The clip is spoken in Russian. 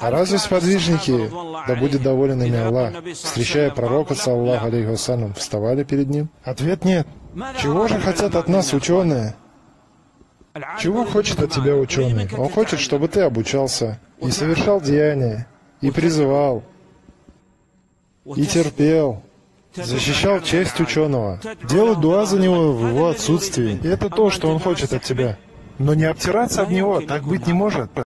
А разве сподвижники, да будет доволен ими Аллах, встречая пророка, саллаху алейхи вассалям, вставали перед ним? Ответ нет. Чего же хотят от нас ученые? Чего хочет от тебя ученый? Он хочет, чтобы ты обучался и совершал деяния, и призывал, и терпел, защищал честь ученого, делал дуа за него в его отсутствии. И это то, что он хочет от тебя. Но не обтираться об него, так быть не может.